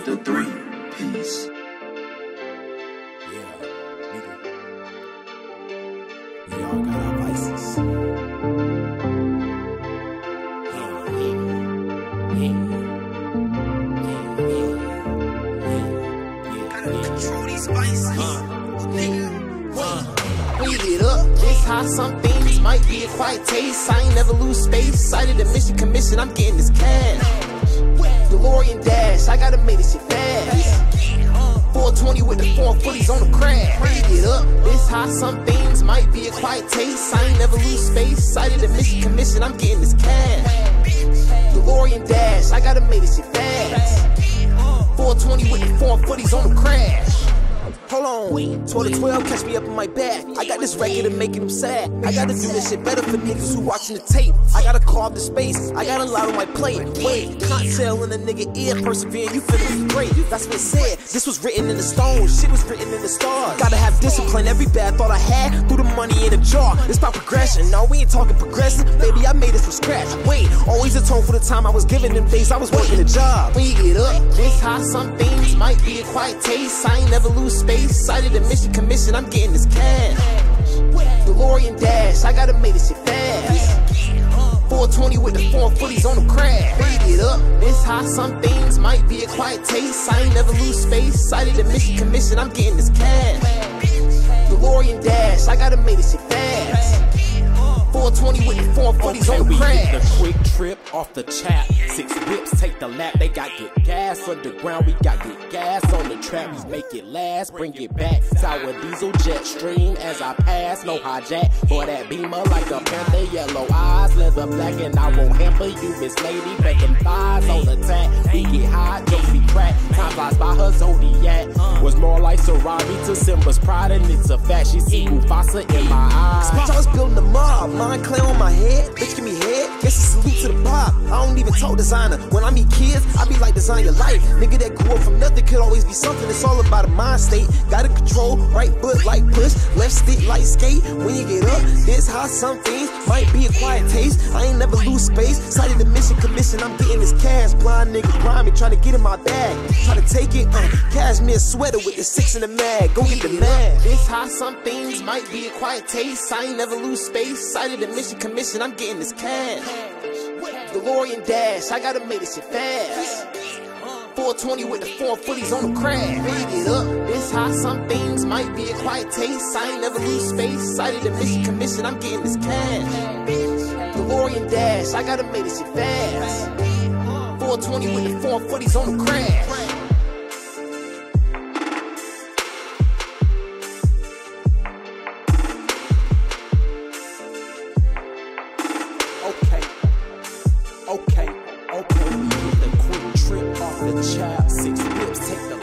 with the three piece. Yeah, nigga. We all got our vices. Yeah, yeah, yeah. Yeah. Control these spices. Uh, you get up, this how some things might be a quiet taste. I ain't never lose space. Cited the mission commission, I'm getting this cash. Make this shit fast. 420 with the four footies on the crash. You get up, this how some things might be a quiet taste. I ain't never lose space. Cited the mission commission, I'm getting this cash. DeLorean dash, I gotta make this shit fast. 420 with the four footies on the crash. Hold on, 12 to 12, catch me up in my back. I got this record and making them sad. I gotta do this shit better for niggas who watching the tape. I gotta carve the space, I got a lot on my plate. Wait, tell in a nigga ear, persevering, you finna be great. That's what it said. This was written in the stone, shit was written in the stars. Gotta have discipline, every bad thought I had, threw the money in a jar. It's about progression, no, we ain't talking progressive. Baby, I made it from scratch. Wait, always atone for the time I was giving them days I was working a job. We get up, this how some things might be a quiet taste. I ain't never lose space. Cited the mission commission, I'm getting this cash. DeLorean dash, I gotta make this shit fast. 420 with the four footies on the crash. When it up, this how some things might be a quiet taste. I ain't never lose space. Cited the mission commission, I'm getting this cash. DeLorean dash, I gotta make this shit. 420 with the four footies Okay, on we the get the quick trip off the chap. Six whips take the lap. They got good gas underground. We got good gas on the trap. We make it last, bring it back. Sour diesel jet stream as I pass. No hijack for that beamer like a panther. Yellow eyes, leather black, and I won't hamper you, Miss Lady. Beckham thighs on the tack. We get high, jokes be crack. Time flies by her zodiac. Was more like Ferrari to Simba's pride, and it's a fact. She's see Mufasa in my eyes. Bitch, I was building a mob. Mind clear on my head. Bitch, give me head. Guess a salute to the pop. I don't even talk designer. When I meet kids, I be like design your life. Nigga that grew up from nothing could always be something. It's all about a mind state. Gotta control, right foot like push, left stick like skate. When you get up, this how some things might be a quiet taste. I ain't never lose space. Cited the mission commission, I'm getting this cash. Blind nigga grimy, trying to get in my bag. Try to take it, uh, cashmere sweater with the six in the mag. Go get the mag. This how some things might be a quiet taste. I ain't never lose space. Cited the mission commission, I'm getting this cash. DeLorean dash, I gotta make this shit fast. 420 with the four footies on the crash. You get up, how some things might be a quiet taste. I ain't never lose space. Cited the mission commission, I'm getting this cash. DeLorean dash, I gotta make this shit fast. 420 with the four footies on the crash. Okay, okay. The quick trip off the child. Six lips, take the